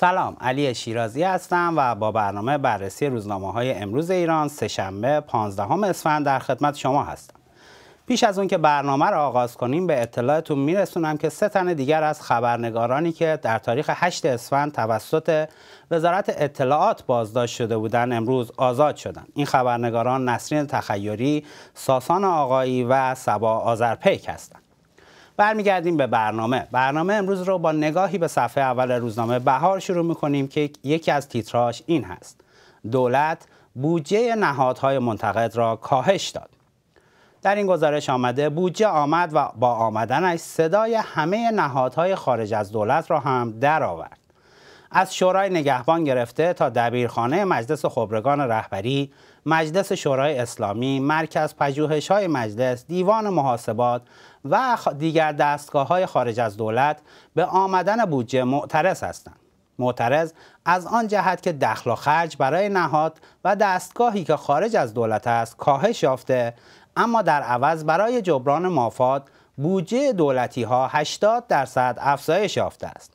سلام علی شیرازی هستم و با برنامه بررسی روزنامه های امروز ایران سهشنبه 15 اسفند در خدمت شما هستم. پیش از اون که برنامه را آغاز کنیم به اطلاعتون میرسونم که سه تن دیگر از خبرنگارانی که در تاریخ 8 اسفند توسط وزارت اطلاعات بازداشت شده بودند امروز آزاد شدند. این خبرنگاران نسرین تخیری ساسان آقایی و سبا آذرپیک هستند. برمیگردیم به برنامه. برنامه امروز رو با نگاهی به صفحه اول روزنامه بهار شروع می‌کنیم که یکی از تیتراش این هست. دولت بودجه نهادهای منتقد را کاهش داد. در این گزارش آمده بودجه آمد و با آمدنش صدای همه نهادهای خارج از دولت را هم درآورد. از شورای نگهبان گرفته تا دبیرخانه مجلس خبرگان رهبری، مجلس شورای اسلامی، مرکز پژوهش های مجلس، دیوان محاسبات و دیگر دستگاه های خارج از دولت به آمدن بودجه معترض هستند. معترض از آن جهت که دخل و خرج برای نهاد و دستگاهی که خارج از دولت است کاهش یافته اما در عوض برای جبران مافات بودجه دولتی ها 80 درصد افزایش یافته است.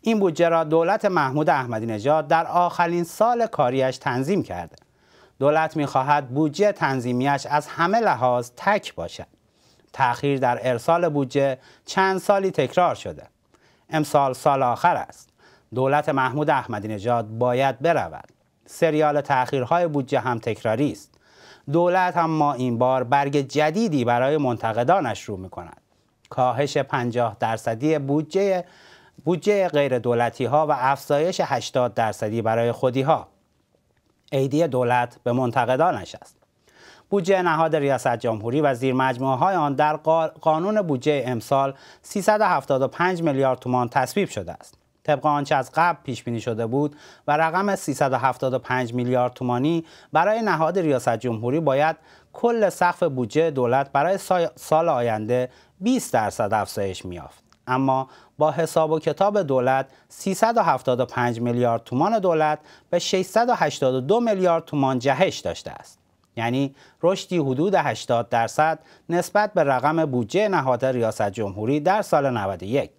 این بودجه را دولت محمود احمدی نژاد در آخرین سال کاریش تنظیم کرده. دولت می‌خواهد بودجه تنظیمیش از همه لحاظ تک باشد. تأخیر در ارسال بودجه چند سالی تکرار شده. امسال سال آخر است. دولت محمود احمدی نژاد باید برود. سریال تأخیرهای بودجه هم تکراری است. دولت هم ما این بار برگ جدیدی برای منتقدانش رو می کند. کاهش 50 درصدی بودجه بودجه غیر دولتی ها و افزایش 80 درصدی برای خودی ها. ایدی دولت به منتقدانش است. بودجه نهاد ریاست جمهوری و زیر مجموعه های آن در قانون بودجه امسال 375 میلیارد تومان تصویب شده است. طبق آنچه از قبل پیش بینی شده بود و رقم 375 میلیارد تومانی برای نهاد ریاست جمهوری باید کل سقف بودجه دولت برای سال آینده 20 درصد افزایش میافت اما با حساب و کتاب دولت 375 میلیارد تومان دولت به 682 میلیارد تومان جهش داشته است یعنی رشدی حدود 80 درصد نسبت به رقم بودجه نهاد ریاست جمهوری در سال 91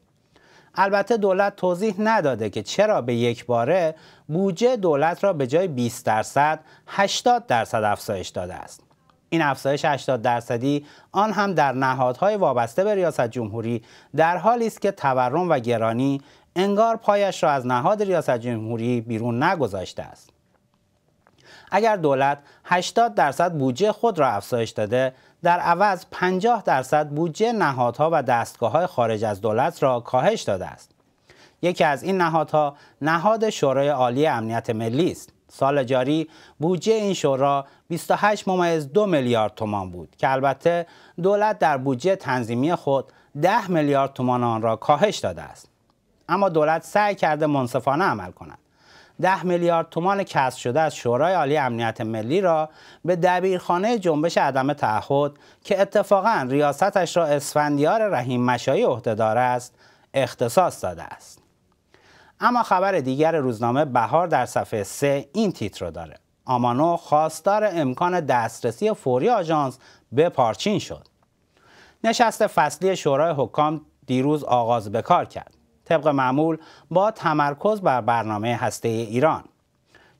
البته دولت توضیح نداده که چرا به یک باره بودجه دولت را به جای 20 درصد 80 درصد افزایش داده است. این افزایش 80 درصدی آن هم در نهادهای وابسته به ریاست جمهوری در حالی است که تورم و گرانی انگار پایش را از نهاد ریاست جمهوری بیرون نگذاشته است. اگر دولت 80 درصد بودجه خود را افزایش داده در عوض 50 درصد بودجه نهادها و دستگاه های خارج از دولت را کاهش داده است. یکی از این نهادها نهاد شورای عالی امنیت ملی است. سال جاری بودجه این شورا 28 ممیز دو میلیارد تومان بود که البته دولت در بودجه تنظیمی خود 10 میلیارد تومان آن را کاهش داده است. اما دولت سعی کرده منصفانه عمل کند. 10 میلیارد تومان کسب شده از شورای عالی امنیت ملی را به دبیرخانه جنبش عدم تعهد که اتفاقا ریاستش را اسفندیار رحیم مشایی عهدهدار است اختصاص داده است اما خبر دیگر روزنامه بهار در صفحه 3 این تیتر رو داره. آمانو خواستار امکان دسترسی فوری آژانس به پارچین شد. نشست فصلی شورای حکام دیروز آغاز به کار کرد. طبق معمول با تمرکز بر برنامه هسته ایران.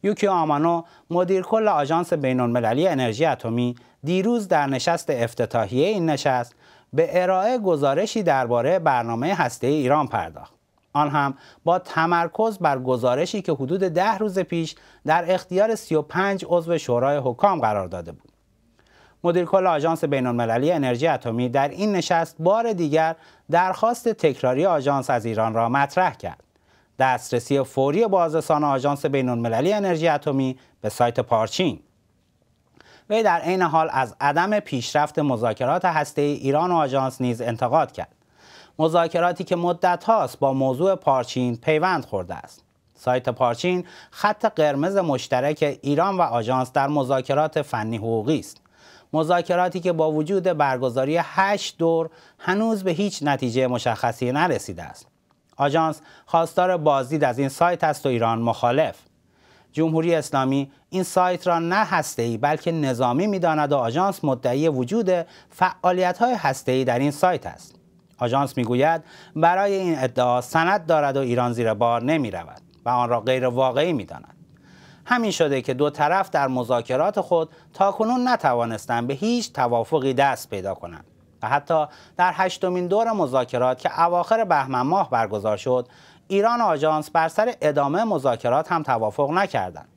یوکی آمانو مدیر کل آژانس بین المللی انرژی اتمی دیروز در نشست افتتاحیه این نشست به ارائه گزارشی درباره برنامه هسته ایران پرداخت. آن هم با تمرکز بر گزارشی که حدود ده روز پیش در اختیار 35 عضو شورای حکام قرار داده بود. مدیر کل آژانس بین المللی انرژی اتمی در این نشست بار دیگر درخواست تکراری آژانس از ایران را مطرح کرد. دسترسی فوری بازرسان آژانس بین المللی انرژی اتمی به سایت پارچین وی در عین حال از عدم پیشرفت مذاکرات هسته ایران و آژانس نیز انتقاد کرد. مذاکراتی که مدت هاست با موضوع پارچین پیوند خورده است. سایت پارچین خط قرمز مشترک ایران و آژانس در مذاکرات فنی حقوقی است. مذاکراتی که با وجود برگزاری هشت دور هنوز به هیچ نتیجه مشخصی نرسیده است. آژانس خواستار بازدید از این سایت است و ایران مخالف. جمهوری اسلامی این سایت را نه هسته‌ای بلکه نظامی می‌داند و آژانس مدعی وجود فعالیت‌های هسته‌ای در این سایت است. آژانس می‌گوید برای این ادعا سند دارد و ایران زیر بار نمی رود. و آن را غیر واقعی می داند. همین شده که دو طرف در مذاکرات خود تاکنون نتوانستند به هیچ توافقی دست پیدا کنند و حتی در هشتمین دور مذاکرات که اواخر بهمن ماه برگزار شد ایران و آژانس بر سر ادامه مذاکرات هم توافق نکردند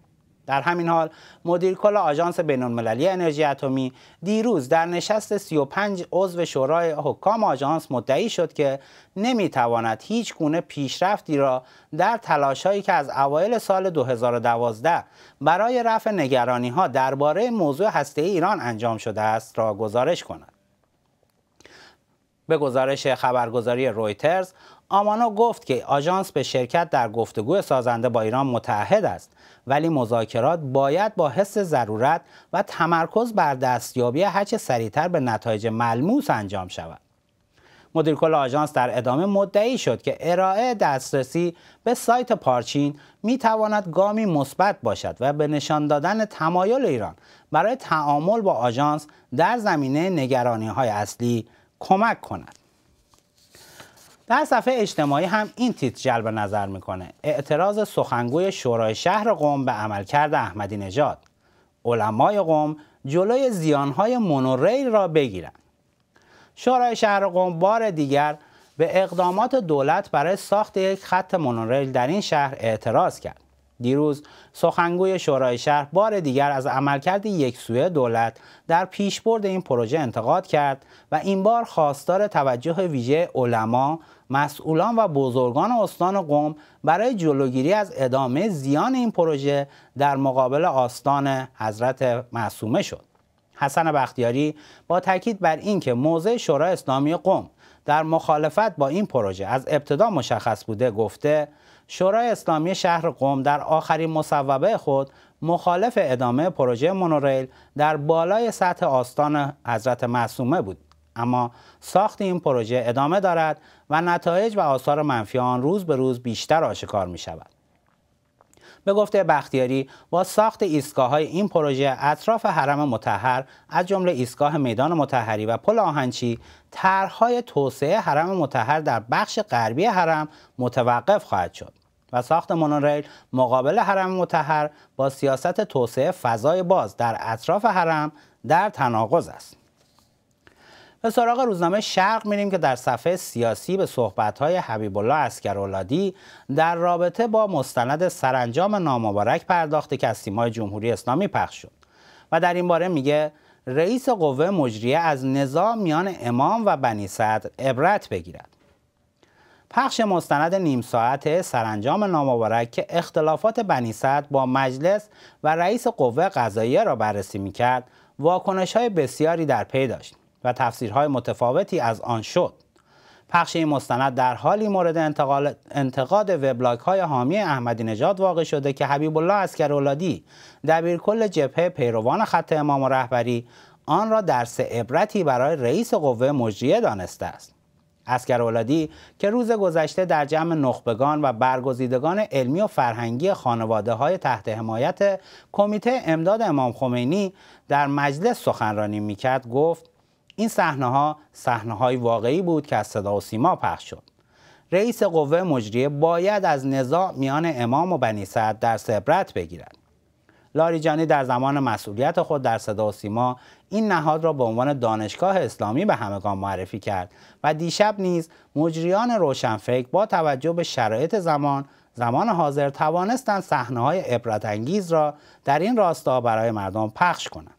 در همین حال مدیر کل آژانس بین‌المللی انرژی اتمی دیروز در نشست 35 عضو شورای حکام آژانس مدعی شد که نمی‌تواند هیچ گونه پیشرفتی را در تلاشهایی که از اوایل سال 2012 برای رفع نگرانی ها درباره موضوع هسته ایران انجام شده است را گزارش کند. به گزارش خبرگزاری رویترز آمانو گفت که آژانس به شرکت در گفتگو سازنده با ایران متحد است ولی مذاکرات باید با حس ضرورت و تمرکز بر دستیابی هرچه سریعتر به نتایج ملموس انجام شود. مدیر کل آژانس در ادامه مدعی شد که ارائه دسترسی به سایت پارچین می تواند گامی مثبت باشد و به نشان دادن تمایل ایران برای تعامل با آژانس در زمینه نگرانی های اصلی کمک کند. در صفحه اجتماعی هم این تیتر جلب نظر می‌کنه. اعتراض سخنگوی شورای شهر قوم به عملکرد احمدی نژاد. علمای قوم جلوی زیانهای مونوریل را بگیرند. شورای شهر قوم بار دیگر به اقدامات دولت برای ساخت یک خط مونوریل در این شهر اعتراض کرد. دیروز سخنگوی شورای شهر بار دیگر از عملکرد یک سویه دولت در پیشبرد این پروژه انتقاد کرد و این بار خواستار توجه ویژه علما، مسئولان و بزرگان استان قوم برای جلوگیری از ادامه زیان این پروژه در مقابل آستان حضرت معصومه شد. حسن بختیاری با تاکید بر اینکه موضع شورای اسلامی قوم در مخالفت با این پروژه از ابتدا مشخص بوده گفته شورای اسلامی شهر قم در آخرین مصوبه خود مخالف ادامه پروژه مونوریل در بالای سطح آستان حضرت معصومه بود اما ساخت این پروژه ادامه دارد و نتایج و آثار منفی آن روز به روز بیشتر آشکار می شود. به گفته بختیاری با ساخت ایستگاه های این پروژه اطراف حرم متحر از جمله ایستگاه میدان متحری و پل آهنچی طرحهای توسعه حرم متحر در بخش غربی حرم متوقف خواهد شد و ساخت مونوریل مقابل حرم متحر با سیاست توسعه فضای باز در اطراف حرم در تناقض است. به سراغ روزنامه شرق میریم که در صفحه سیاسی به صحبت‌های حبیب الله اسکرولادی در رابطه با مستند سرانجام نامبارک پرداخته که از سیمای جمهوری اسلامی پخش شد و در این باره میگه رئیس قوه مجریه از نظام میان امام و بنی صدر عبرت بگیرد پخش مستند نیم ساعت سرانجام نامبارک که اختلافات بنی صدر با مجلس و رئیس قوه قضاییه را بررسی می‌کرد واکنش های بسیاری در پی داشت و تفسیرهای متفاوتی از آن شد. پخش این مستند در حالی مورد انتقاد وبلاگ های حامی احمدی نژاد واقع شده که حبیب الله عسگراولادی دبیرکل جبهه پیروان خط امام و رهبری آن را درس عبرتی برای رئیس قوه مجریه دانسته است. عسگراولادی که روز گذشته در جمع نخبگان و برگزیدگان علمی و فرهنگی خانواده های تحت حمایت کمیته امداد امام خمینی در مجلس سخنرانی می‌کرد گفت این صحنه ها صحنه های واقعی بود که از صدا و سیما پخش شد. رئیس قوه مجریه باید از نزاع میان امام و بنی در عبرت بگیرد. لاریجانی در زمان مسئولیت خود در صدا و سیما این نهاد را به عنوان دانشگاه اسلامی به همگان معرفی کرد و دیشب نیز مجریان روشنفکر با توجه به شرایط زمان زمان حاضر توانستند صحنه های عبرت انگیز را در این راستا برای مردم پخش کنند.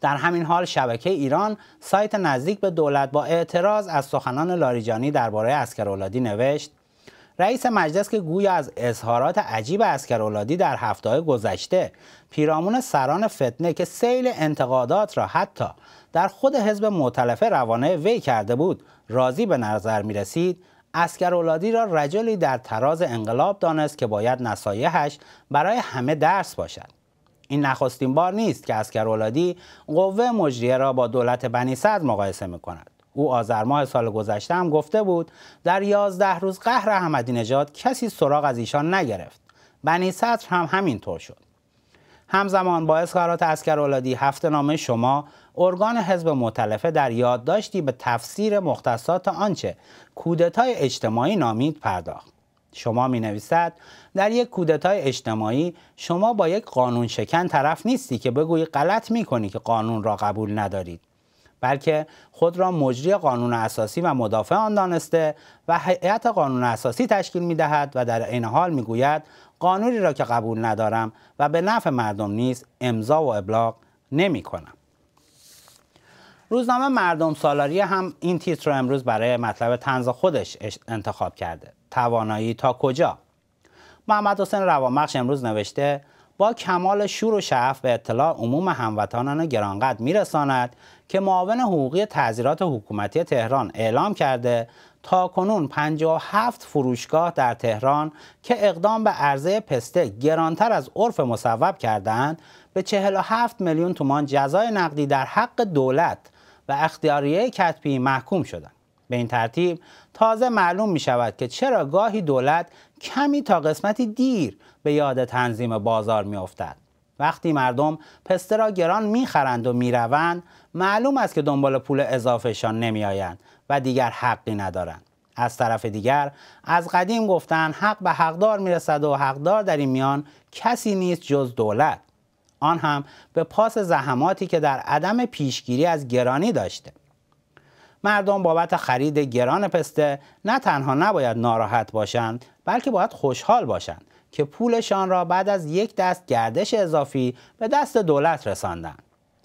در همین حال شبکه ایران سایت نزدیک به دولت با اعتراض از سخنان لاریجانی درباره عسگراولادی نوشت رئیس مجلس که گویا از اظهارات عجیب عسگراولادی در هفته گذشته پیرامون سران فتنه که سیل انتقادات را حتی در خود حزب مؤتلفه روانه وی کرده بود راضی به نظر می رسید عسگراولادی را رجلی در تراز انقلاب دانست که باید نصایحش برای همه درس باشد این نخستین بار نیست که عسگراولادی قوه مجریه را با دولت بنی صدر مقایسه می کند. او آذر ماه سال گذشته هم گفته بود در یازده روز قهر احمدی نژاد کسی سراغ از ایشان نگرفت. بنی صدر هم همینطور شد. همزمان با اظهارات عسگراولادی هفته نامه شما ارگان حزب مؤتلفه در یادداشتی به تفسیر مختصات آنچه کودتای اجتماعی نامید پرداخت. شما می نویسد در یک کودتای اجتماعی شما با یک قانون شکن طرف نیستی که بگویی غلط می کنی که قانون را قبول ندارید بلکه خود را مجری قانون اساسی و مدافع آن دانسته و هیئت قانون اساسی تشکیل می دهد و در این حال می گوید قانونی را که قبول ندارم و به نفع مردم نیست امضا و ابلاغ نمی کنم. روزنامه مردم سالاری هم این تیتر رو امروز برای مطلب تنز خودش انتخاب کرده. توانایی تا کجا؟ محمد حسین روامخش امروز نوشته با کمال شور و شعف به اطلاع عموم هموطنان گرانقدر میرساند که معاون حقوقی تعذیرات حکومتی تهران اعلام کرده تا کنون 57 فروشگاه در تهران که اقدام به عرضه پسته گرانتر از عرف مصوب کردند به 47 میلیون تومان جزای نقدی در حق دولت و اختیاریه کتبی محکوم شدند. به این ترتیب تازه معلوم می شود که چرا گاهی دولت کمی تا قسمتی دیر به یاد تنظیم بازار می افتد. وقتی مردم پسته را گران می‌خرند و می‌روند معلوم است که دنبال پول اضافهشان نمیآیند و دیگر حقی ندارند. از طرف دیگر از قدیم گفتن حق به حقدار می‌رسد و حقدار در این میان کسی نیست جز دولت. آن هم به پاس زحماتی که در عدم پیشگیری از گرانی داشته. مردم بابت خرید گران پسته نه تنها نباید ناراحت باشند بلکه باید خوشحال باشند. که پولشان را بعد از یک دست گردش اضافی به دست دولت رساندند.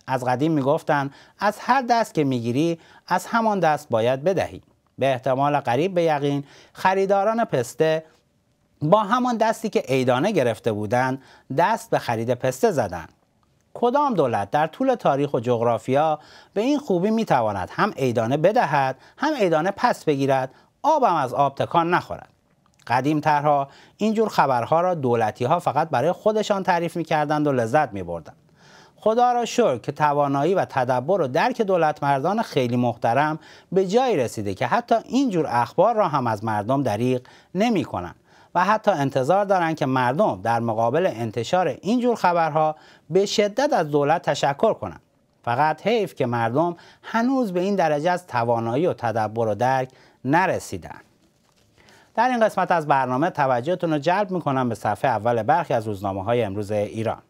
از قدیم می‌گفتند از هر دست که می‌گیری از همان دست باید بدهی. به احتمال قریب به یقین خریداران پسته با همان دستی که ایدانه گرفته بودند دست به خرید پسته زدند. کدام دولت در طول تاریخ و جغرافیا به این خوبی می‌تواند هم ایدانه بدهد هم ایدانه پس بگیرد آبم از آب تکان نخورد قدیم ترها اینجور خبرها را دولتی ها فقط برای خودشان تعریف می‌کردند و لذت می بردند. خدا را شکر که توانایی و تدبر و درک دولت مردان خیلی محترم به جایی رسیده که حتی اینجور اخبار را هم از مردم دریغ نمی کنند و حتی انتظار دارند که مردم در مقابل انتشار اینجور خبرها به شدت از دولت تشکر کنند. فقط حیف که مردم هنوز به این درجه از توانایی و تدبر و درک نرسیدند. در این قسمت از برنامه توجهتون رو جلب می‌کنم به صفحه اول برخی از روزنامه های امروز ایران.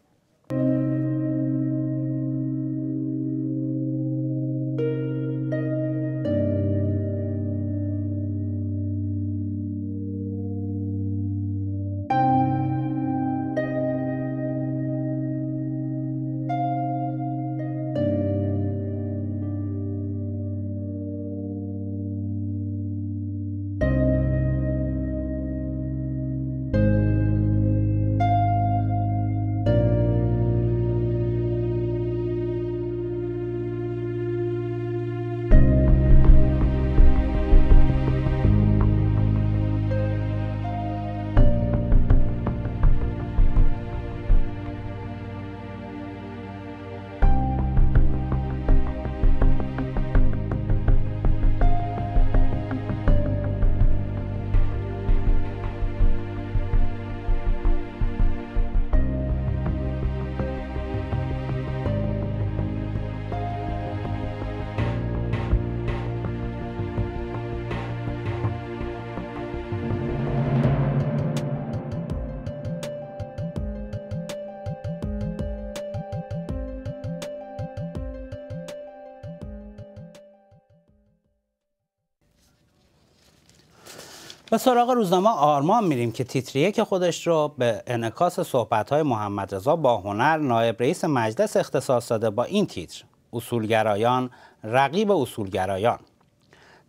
به سراغ روزنامه آرمان میریم که تیتریه که خودش رو به انعکاس صحبت‌های محمد رضا با هنر نایب رئیس مجلس اختصاص داده با این تیتر اصولگرایان رقیب اصولگرایان.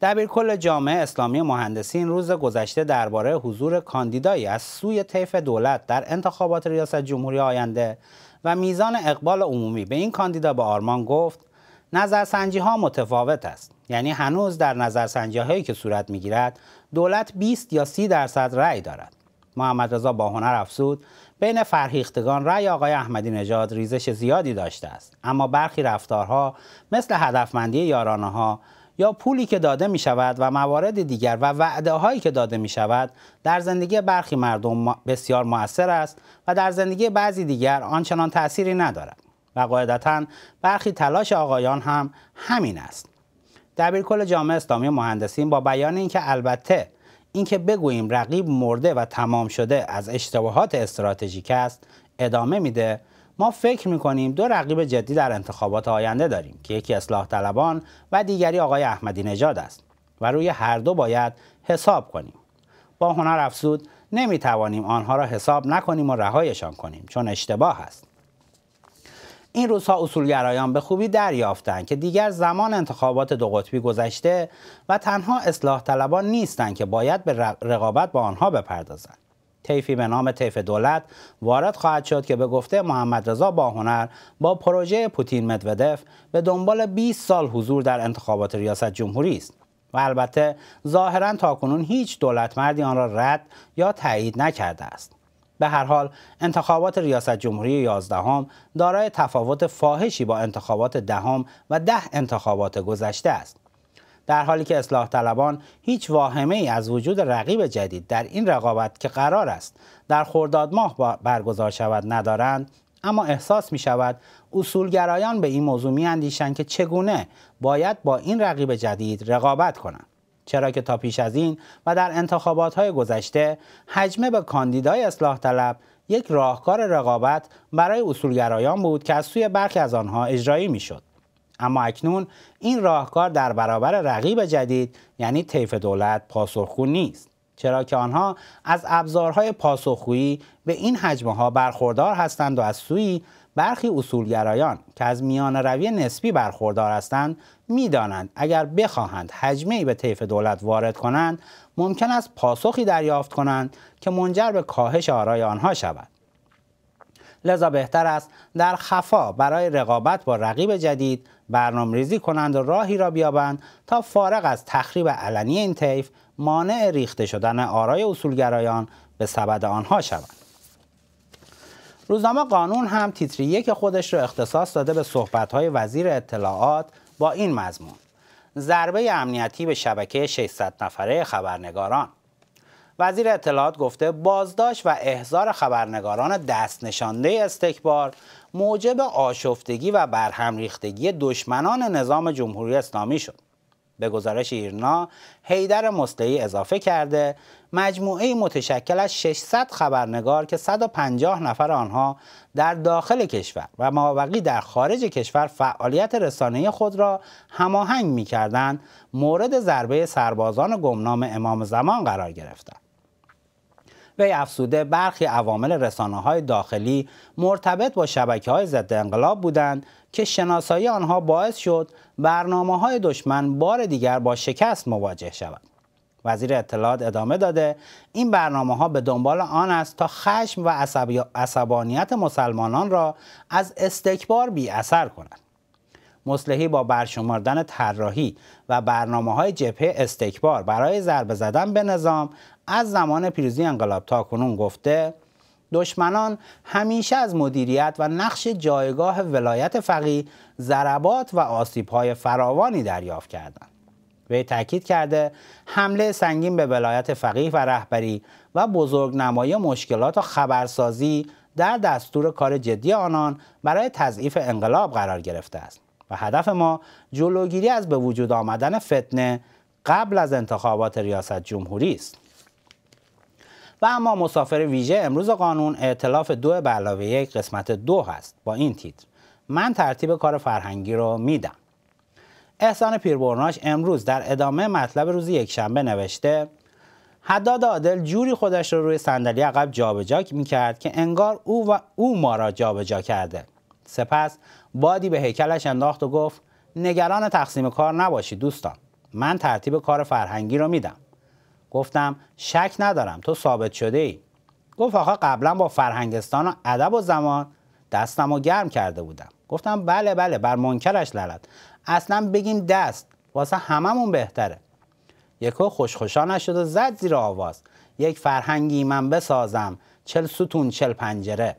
دبیر کل جامعه اسلامی مهندسین روز گذشته درباره حضور کاندیدایی از سوی طیف دولت در انتخابات ریاست جمهوری آینده و میزان اقبال عمومی به این کاندیدا به آرمان گفت نظرسنجی ها متفاوت است. یعنی هنوز در نظرسنجی هایی که صورت می‌گیرد دولت 20 یا 30 درصد رأی دارد. محمد رضا با هنر افسود بین فرهیختگان رأی آقای احمدی نژاد ریزش زیادی داشته است. اما برخی رفتارها مثل هدفمندی یارانه ها یا پولی که داده می شود و موارد دیگر و وعده هایی که داده می شود در زندگی برخی مردم بسیار موثر است و در زندگی بعضی دیگر آنچنان تأثیری ندارد. و قاعدتا برخی تلاش آقایان هم همین است. کل جامعه اسلامی مهندسین با بیان اینکه البته اینکه بگوییم رقیب مرده و تمام شده از اشتباهات استراتژیک است ادامه میده. ما فکر می‌کنیم دو رقیب جدی در انتخابات آینده داریم که یکی اصلاح طلبان و دیگری آقای احمدی نژاد است و روی هر دو باید حساب کنیم. با هنر افزود نمی‌توانیم آنها را حساب نکنیم و رهایشان کنیم چون اشتباه است. این روزها اصولگرایان به خوبی دریافتند که دیگر زمان انتخابات دو قطبی گذشته و تنها اصلاح طلبان نیستند که باید به رقابت با آنها بپردازند. طیفی به نام طیف دولت وارد خواهد شد که به گفته محمد رضا باهنر با پروژه پوتین مدودف به دنبال 20 سال حضور در انتخابات ریاست جمهوری است و البته ظاهرا تاکنون هیچ دولت مردی آن را رد یا تایید نکرده است. به هر حال انتخابات ریاست جمهوری 11 دارای تفاوت فاحشی با انتخابات دهم و ده انتخابات گذشته است. در حالی که اصلاح طلبان هیچ واهمه ای از وجود رقیب جدید در این رقابت که قرار است در خرداد ماه برگزار شود ندارند اما احساس می شود اصولگرایان به این موضوع می اندیشند که چگونه باید با این رقیب جدید رقابت کنند چرا که تا پیش از این و در انتخابات های گذشته حجمه به کاندیدای اصلاح طلب یک راهکار رقابت برای اصولگرایان بود که از سوی برخی از آنها اجرایی می‌شد. اما اکنون این راهکار در برابر رقیب جدید یعنی طیف دولت پاسخگو نیست. چرا که آنها از ابزارهای پاسخگویی به این حجمه ها برخوردار هستند و از سوی برخی اصولگرایان که از میان روی نسبی برخوردار هستند می‌دانند اگر بخواهند حجمه به طیف دولت وارد کنند ممکن است پاسخی دریافت کنند که منجر به کاهش آرای آنها شود. لذا بهتر است در خفا برای رقابت با رقیب جدید برنامه ریزی کنند و راهی را بیابند تا فارغ از تخریب علنی این طیف مانع ریخته شدن آرای اصولگرایان به سبد آنها شوند. روزنامه قانون هم تیتری یک خودش را اختصاص داده به صحبت‌های وزیر اطلاعات با این مضمون. ضربه امنیتی به شبکه 600 نفره خبرنگاران. وزیر اطلاعات گفته بازداشت و احضار خبرنگاران دست نشانده استکبار موجب آشفتگی و برهم ریختگی دشمنان نظام جمهوری اسلامی شد. به گزارش ایرنا هیدر مستعی اضافه کرده مجموعه متشکل از 600 خبرنگار که 150 نفر آنها در داخل کشور و مابقی در خارج کشور فعالیت رسانه خود را هماهنگ می‌کردند مورد ضربه سربازان گمنام امام زمان قرار گرفتند. وی افسوده برخی عوامل رسانه های داخلی مرتبط با شبکه های ضد انقلاب بودند که شناسایی آنها باعث شد برنامه های دشمن بار دیگر با شکست مواجه شود. وزیر اطلاعات ادامه داده این برنامه ها به دنبال آن است تا خشم و عصبانیت مسلمانان را از استکبار بی اثر کند. مصلحی با برشمردن طراحی و برنامه های جبهه استکبار برای ضربه زدن به نظام از زمان پیروزی انقلاب تا کنون گفته دشمنان همیشه از مدیریت و نقش جایگاه ولایت فقیه ضربات و آسیبهای فراوانی دریافت کردند. وی تاکید کرده حمله سنگین به ولایت فقیه و رهبری و بزرگ نمایی مشکلات و خبرسازی در دستور کار جدی آنان برای تضعیف انقلاب قرار گرفته است و هدف ما جلوگیری از به وجود آمدن فتنه قبل از انتخابات ریاست جمهوری است. و اما مسافر ویژه امروز قانون اعتلاف دو به علاوه یک قسمت دو هست با این تیتر. من ترتیب کار فرهنگی رو میدم. احسان پیربرناش امروز در ادامه مطلب روز یکشنبه نوشته حداد عادل جوری خودش رو روی صندلی عقب جابجا می‌کرد که انگار او و او ما را جابجا کرده. سپس بادی به هیکلش انداخت و گفت نگران تقسیم کار نباشید دوستان. من ترتیب کار فرهنگی رو میدم. گفتم شک ندارم تو ثابت شده ای گفت آخه قبلا با فرهنگستان و ادب و زمان دستم و گرم کرده بودم. گفتم بله بله بر منکرش لرد اصلا بگیم دست واسه هممون بهتره. یکو خوشخوشا نشد و زد زیر آواز. یک فرهنگی من بسازم چل ستون چل پنجره.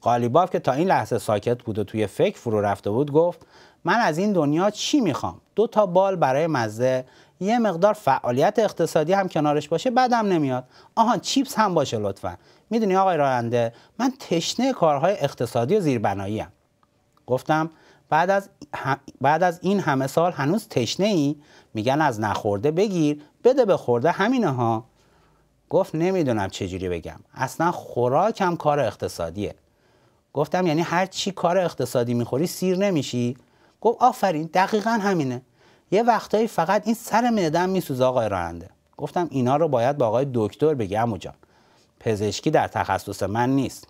قالیباف که تا این لحظه ساکت بود و توی فکر فرو رفته بود گفت من از این دنیا چی می‌خوام؟ دو تا بال برای مزه یه مقدار فعالیت اقتصادی هم کنارش باشه بعدم نمیاد. آها چیپس هم باشه لطفا. می‌دونی آقای راننده من تشنه کارهای اقتصادی و زیربنایی هم. گفتم بعد از, بعد از این همه سال هنوز تشنه ای میگن از نخورده بگیر بده به خورده همینه ها. گفت نمی‌دونم چجوری بگم. اصلا خوراکم کار اقتصادیه. گفتم یعنی هر چی کار اقتصادی می‌خوری سیر نمیشی. گفت آفرین دقیقا همینه. یه وقتایی فقط این سر معدم میسوزه آقای راننده. گفتم اینا رو باید با آقای دکتر بگم جان. پزشکی در تخصص من نیست.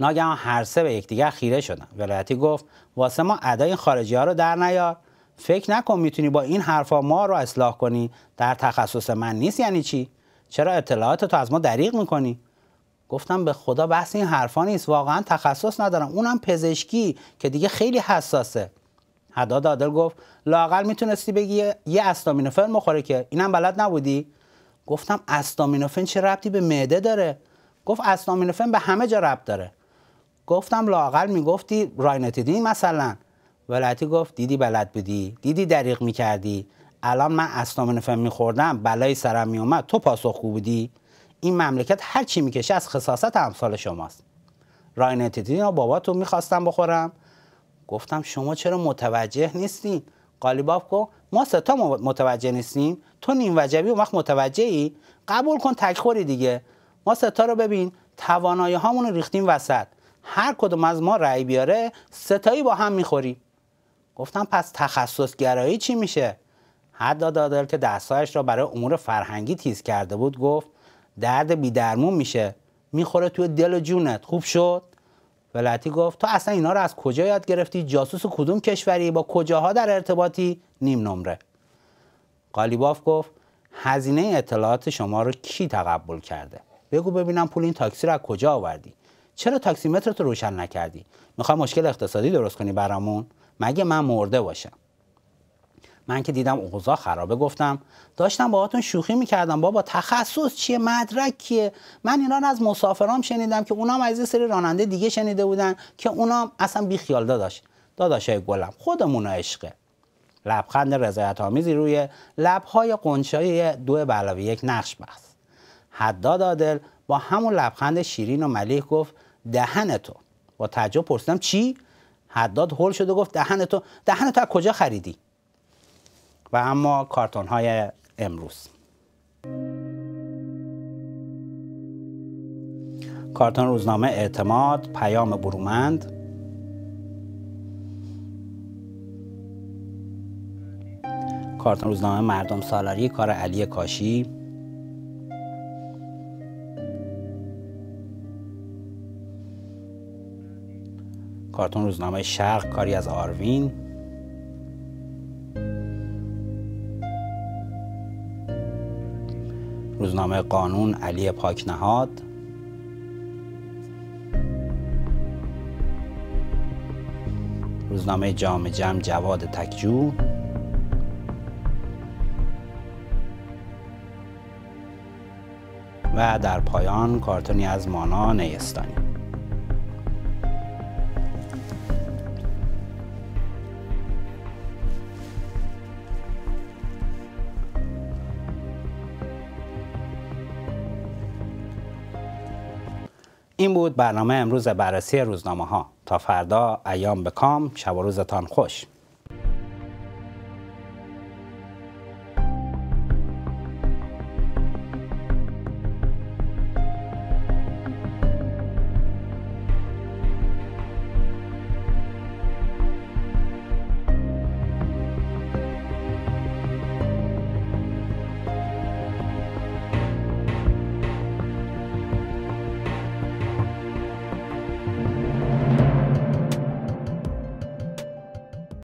ناگهان هر سه به یکدیگر خیره شدن. ولایتی گفت واسه ما ادای خارجی ها رو در نیار. فکر نکن می‌تونی با این حرفا ما رو اصلاح کنی. در تخصص من نیست یعنی چی؟ چرا اطلاعات تو از ما دریغ می‌کنی؟ گفتم به خدا بحث این حرفا نیست. واقعا تخصص ندارم. اونم پزشکی که دیگه خیلی حساسه. حداد عادل گفت لاقل می‌تونستی بگی یه استامینوفن مخوره که. اینم بلد نبودی؟ گفتم استامینوفن چه ربطی به معده داره؟ گفت استامینوفن به همه جا ربط داره. گفتم لاقل می‌گفتی راینتیدین مثلا. ولایتی گفت دیدی بلد بودی دیدی دریغ می‌کردی. الان من استامینوفن میخوردم بلای سرم میومد تو پاسخ خوب بودی؟ این مملکت هر چی می‌کشه از خصاصت امثال شماست. راینتیدین رو باباتون می‌خواستم بخورم. گفتم شما چرا متوجه نیستین؟ قالیباف گفت ما ستا متوجه نیستیم. تو نیم وجبی اون وقت متوجه ای قبول کن تکخوری دیگه. ما ستا رو ببین توانایی هامون رو ریختیم وسط. هر کدوم از ما رأی بیاره ستایی با هم می‌خوریم. گفتم پس تخصص گرایی چی میشه؟ حد دادل که دستایش را برای امور فرهنگی تیز کرده بود گفت درد بیدرمون میشه. می‌خوره توی دل و جونت. خوب شد؟ ولایتی گفت تو اصلا اینا رو از کجا یاد گرفتی؟ جاسوس کدوم کشوری؟ با کجاها در ارتباطی؟ نیم نمره. قالیباف گفت هزینه اطلاعات شما رو کی تقبل کرده؟ بگو ببینم پول این تاکسی رو از کجا آوردی؟ چرا تاکسی رو روشن نکردی؟ می‌خوای مشکل اقتصادی درست کنی برامون؟ مگه من مرده باشم؟ من که دیدم اوضاع خرابه گفتم. داشتم باهاتون شوخی می‌کردم. بابا تخصص چیه؟ مدرک کیه؟ من اینا رو از مسافرام شنیدم که اونام از سری راننده دیگه شنیده بودن که اونام اصلا بی خیال داداش داداشای گلم خودمون عشقه. لبخند رضایت آمیزی روی لبهای قنچای دو به یک نقش بست حداد عادل با همون لبخند شیرین و ملیح گفت دهن تو. با تعجب پرسیدم چی؟ حداد هول شد و گفت دهن تو دهن تو از کجا خریدی؟ و اما کارتون های امروز. کارتون روزنامه اعتماد پیام برومند. کارتون روزنامه مردم سالاری کار علی کاشی. کارتون روزنامه شرق کاری از آروین. روزنامه قانون علی پاکنهاد. روزنامه جام جم جواد تکجو. و در پایان کارتونی از مانا نیستانی. این بود. برنامه امروز بررسی روزنامه ها تا فردا ایام بکام شب و روزتان خوش.